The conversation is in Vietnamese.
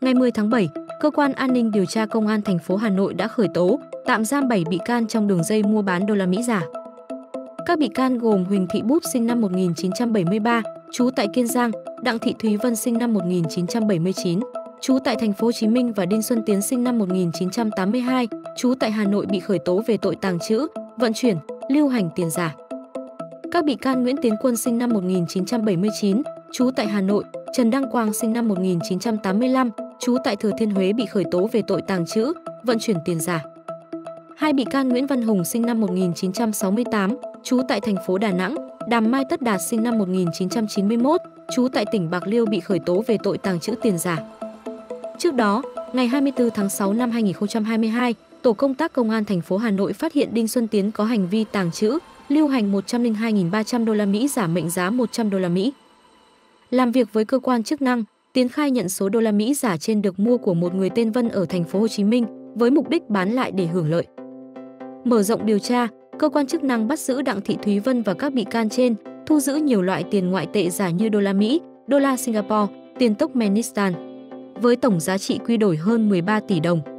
Ngày 10 tháng 7, cơ quan an ninh điều tra công an thành phố Hà Nội đã khởi tố, tạm giam 7 bị can trong đường dây mua bán đô la Mỹ giả. Các bị can gồm Huỳnh Thị Búp sinh năm 1973, trú tại Kiên Giang, Đặng Thị Thúy Vân sinh năm 1979, trú tại thành phố Hồ Chí Minh và Đinh Xuân Tiến sinh năm 1982, trú tại Hà Nội bị khởi tố về tội tàng trữ, vận chuyển, lưu hành tiền giả. Các bị can Nguyễn Tiến Quân sinh năm 1979, trú tại Hà Nội, Trần Đăng Quang sinh năm 1985, trú tại Thừa Thiên Huế bị khởi tố về tội tàng trữ, vận chuyển tiền giả. Hai bị can Nguyễn Văn Hùng sinh năm 1968, trú tại thành phố Đà Nẵng, Đàm Mai Tất Đạt sinh năm 1991, trú tại tỉnh Bạc Liêu bị khởi tố về tội tàng trữ tiền giả. Trước đó, ngày 24 tháng 6 năm 2022, tổ công tác công an thành phố Hà Nội phát hiện Đinh Xuân Tiến có hành vi tàng trữ, lưu hành 102.300 đô la Mỹ giả mệnh giá 100 đô la Mỹ. Làm việc với cơ quan chức năng, Tiến khai nhận số đô la Mỹ giả trên được mua của một người tên Vân ở thành phố Hồ Chí Minh với mục đích bán lại để hưởng lợi. Mở rộng điều tra, cơ quan chức năng bắt giữ Đặng Thị Thúy Vân và các bị can trên, thu giữ nhiều loại tiền ngoại tệ giả như đô la Mỹ, đô la Singapore, tiền Turkmenistan với tổng giá trị quy đổi hơn 13 tỷ đồng.